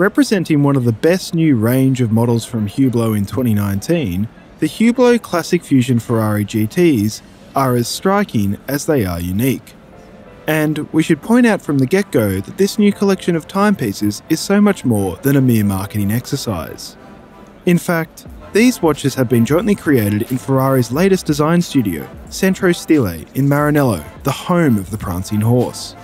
Representing one of the best new range of models from Hublot in 2019, the Hublot Classic Fusion Ferrari GTs are as striking as they are unique. And we should point out from the get go that this new collection of timepieces is so much more than a mere marketing exercise. In fact, these watches have been jointly created in Ferrari's latest design studio, Centro Stile in Maranello, the home of the prancing horse.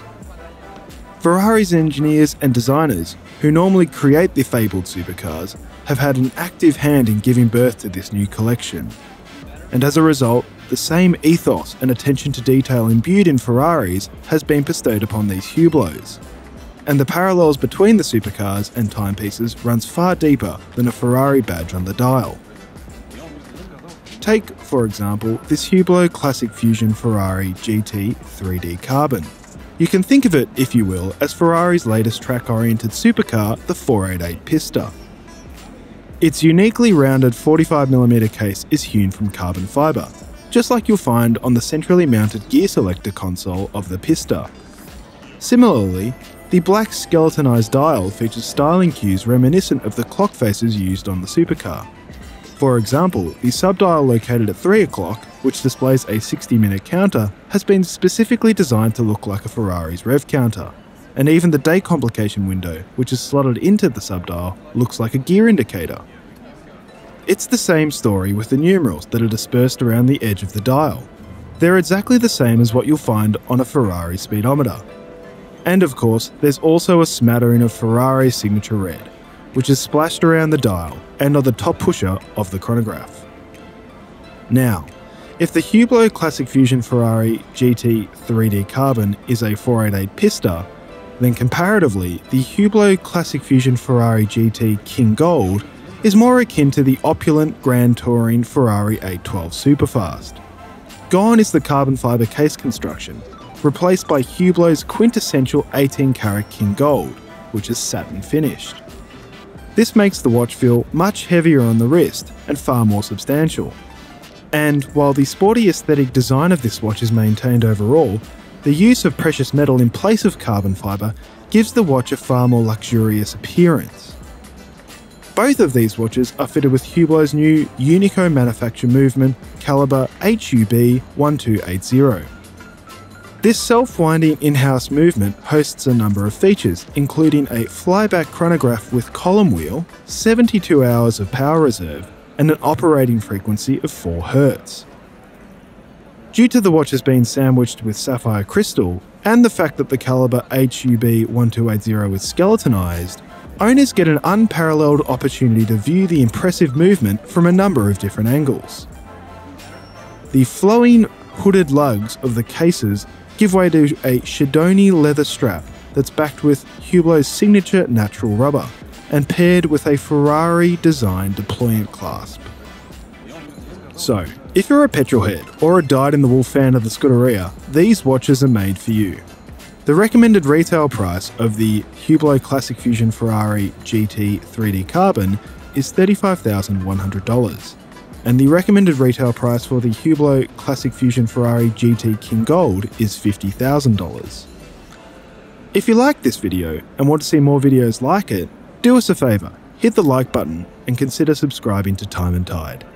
Ferrari's engineers and designers, who normally create the fabled supercars, have had an active hand in giving birth to this new collection. And as a result, the same ethos and attention to detail imbued in Ferraris has been bestowed upon these Hublots. And the parallels between the supercars and timepieces runs far deeper than a Ferrari badge on the dial. Take, for example, this Hublot Classic Fusion Ferrari GT 3D Carbon. You can think of it, if you will, as Ferrari's latest track-oriented supercar, the 488 Pista. Its uniquely rounded 45mm case is hewn from carbon fibre, just like you'll find on the centrally mounted gear selector console of the Pista. Similarly, the black skeletonized dial features styling cues reminiscent of the clock faces used on the supercar. For example, the subdial located at 3 o'clock, which displays a 60 minute counter, has been specifically designed to look like a Ferrari's rev counter. And even the day complication window, which is slotted into the subdial, looks like a gear indicator. It's the same story with the numerals that are dispersed around the edge of the dial. They're exactly the same as what you'll find on a Ferrari speedometer. And of course, there's also a smattering of Ferrari's signature red, which is splashed around the dial and on the top pusher of the chronograph. Now, if the Hublot Classic Fusion Ferrari GT 3D Carbon is a 488 Pista, then comparatively, the Hublot Classic Fusion Ferrari GT King Gold is more akin to the opulent Grand Touring Ferrari 812 Superfast. Gone is the carbon fibre case construction, replaced by Hublot's quintessential 18 karat King Gold, which is satin finished. This makes the watch feel much heavier on the wrist and far more substantial. And while the sporty aesthetic design of this watch is maintained overall, the use of precious metal in place of carbon fibre gives the watch a far more luxurious appearance. Both of these watches are fitted with Hublot's new Unico manufacture movement caliber HUB 1280. This self-winding in-house movement hosts a number of features, including a flyback chronograph with column wheel, 72 hours of power reserve, and an operating frequency of 4 Hz. Due to the watches being sandwiched with sapphire crystal, and the fact that the caliber HUB 1280 is skeletonized, owners get an unparalleled opportunity to view the impressive movement from a number of different angles. The flowing hooded lugs of the cases give way to a Schedoni leather strap that's backed with Hublot's signature natural rubber and paired with a Ferrari designed deployant clasp. So, if you're a petrolhead or a dyed-in-the-wool fan of the Scuderia, these watches are made for you. The recommended retail price of the Hublot Classic Fusion Ferrari GT 3D Carbon is $35,100, and the recommended retail price for the Hublot Classic Fusion Ferrari GT King Gold is $50,000. If you like this video and want to see more videos like it, do us a favour, hit the like button and consider subscribing to Time and Tide.